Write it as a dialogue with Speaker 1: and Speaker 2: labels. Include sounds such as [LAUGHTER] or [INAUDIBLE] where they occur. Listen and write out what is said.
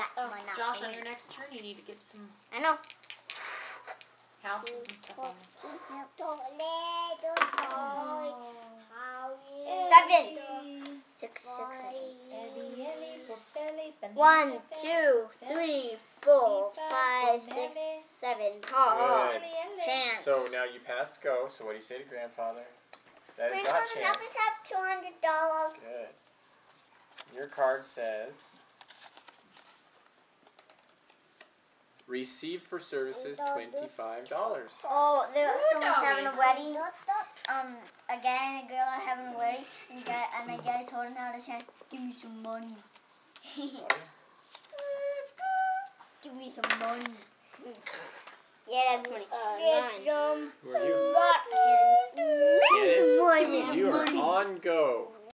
Speaker 1: got
Speaker 2: Oh,
Speaker 1: Monopoly.
Speaker 3: Josh, on your next turn, you need to get some
Speaker 1: I know.
Speaker 3: houses and stuff on it.
Speaker 1: Seven. Six, six, seven. One, two, three, four, five, six, seven. Ha ha.
Speaker 4: Good.
Speaker 1: Chance.
Speaker 4: So now you passed go. So what do you say to grandfather? That is not
Speaker 1: Grandfather,
Speaker 4: chance.
Speaker 1: let us have two hundred dollars.
Speaker 4: Good. Your card says received for services twenty five dollars.
Speaker 1: Oh, there
Speaker 3: Ooh,
Speaker 1: someone's having a wedding. Um, a guy and a girl are having a wedding, and guy and the guy's holding out his hand. Give me some money. [LAUGHS] Give me some money. Yeah, that's funny.
Speaker 2: Uh,
Speaker 4: Who are you?
Speaker 1: Give me some money.
Speaker 4: You are on go.